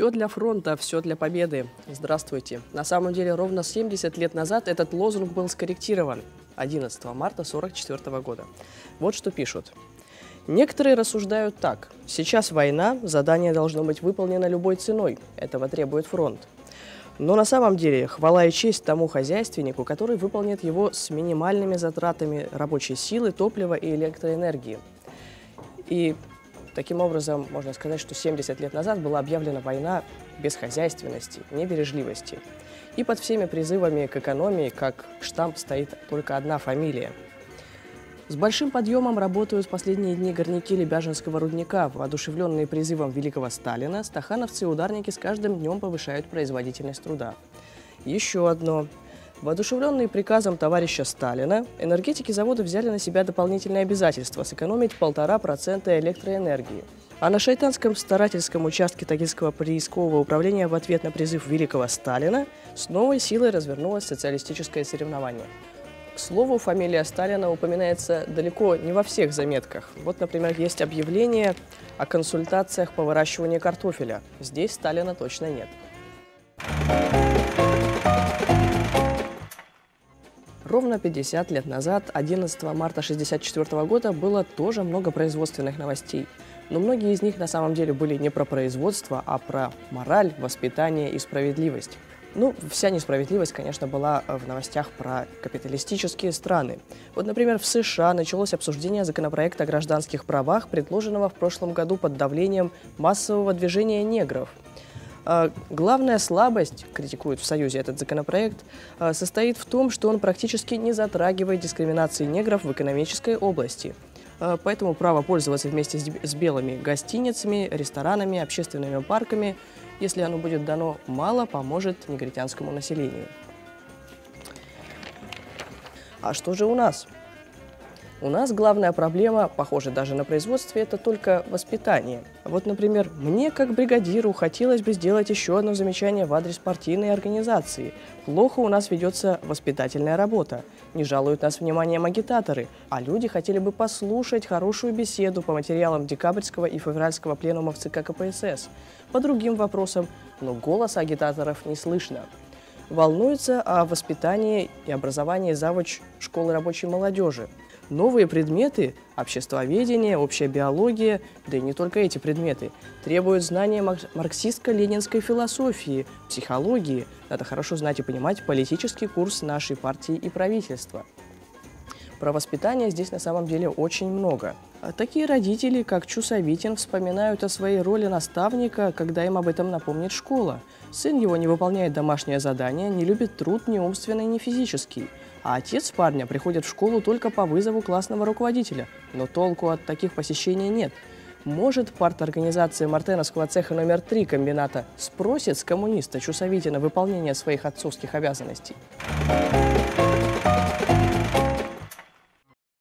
Все для фронта, все для победы. Здравствуйте. На самом деле, ровно 70 лет назад этот лозунг был скорректирован. 11 марта 1944 года. Вот что пишут. Некоторые рассуждают так. Сейчас война, задание должно быть выполнено любой ценой. Этого требует фронт. Но на самом деле хвала и честь тому хозяйственнику, который выполнит его с минимальными затратами рабочей силы, топлива и электроэнергии. И таким образом можно сказать, что 70 лет назад была объявлена война бесхозяйственности, небережливости. И под всеми призывами к экономии, как штамп, стоит только одна фамилия – с большим подъемом работают в последние дни горняки Лебяжинского рудника. Воодушевленные призывом великого Сталина, стахановцы и ударники с каждым днем повышают производительность труда. Еще одно. Воодушевленные приказом товарища Сталина, энергетики завода взяли на себя дополнительное обязательство сэкономить полтора процента электроэнергии. А на шайтанском старательском участке Тагильского приискового управления в ответ на призыв великого Сталина с новой силой развернулось социалистическое соревнование – слову, фамилия Сталина упоминается далеко не во всех заметках. Вот, например, есть объявление о консультациях по выращиванию картофеля. Здесь Сталина точно нет. Ровно 50 лет назад, 11 марта 1964 года, было тоже много производственных новостей. Но многие из них на самом деле были не про производство, а про мораль, воспитание и справедливость. Ну, вся несправедливость, конечно, была э, в новостях про капиталистические страны. Вот, например, в США началось обсуждение законопроекта о гражданских правах, предложенного в прошлом году под давлением массового движения негров. А, главная слабость, критикует в Союзе этот законопроект, а, состоит в том, что он практически не затрагивает дискриминации негров в экономической области. Поэтому право пользоваться вместе с белыми гостиницами, ресторанами, общественными парками – если оно будет дано, мало поможет негритянскому населению. А что же у нас? У нас главная проблема, похоже даже на производстве, это только воспитание. Вот, например, мне, как бригадиру, хотелось бы сделать еще одно замечание в адрес партийной организации. Плохо у нас ведется воспитательная работа. Не жалуют нас вниманием агитаторы, а люди хотели бы послушать хорошую беседу по материалам декабрьского и февральского пленумов ЦК КПСС. По другим вопросам, но голоса агитаторов не слышно волнуется о воспитании и образовании завуч школы рабочей молодежи. Новые предметы – обществоведение, общая биология, да и не только эти предметы – требуют знания марксистско-ленинской философии, психологии. Надо хорошо знать и понимать политический курс нашей партии и правительства. Про воспитание здесь на самом деле очень много. А такие родители, как Чусовитин, вспоминают о своей роли наставника, когда им об этом напомнит школа. Сын его не выполняет домашнее задание, не любит труд ни умственный, ни физический – а отец парня приходит в школу только по вызову классного руководителя, но толку от таких посещений нет. Может, парторганизация Мартеновского цеха номер 3 комбината спросит с коммуниста Чусовитина выполнение своих отцовских обязанностей?